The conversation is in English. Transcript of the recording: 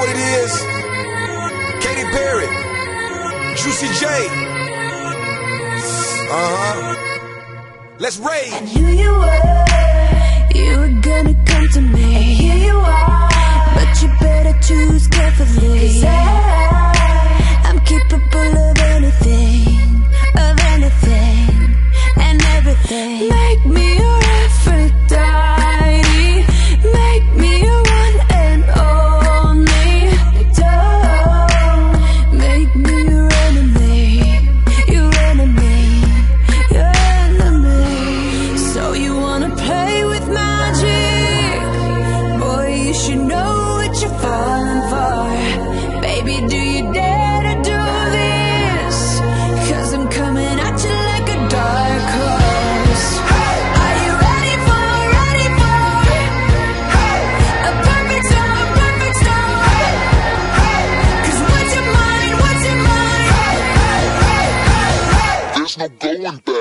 what it is? Katy Perry, Juicy J. Uh huh. Let's rage. I knew you were, you were gonna. you going back?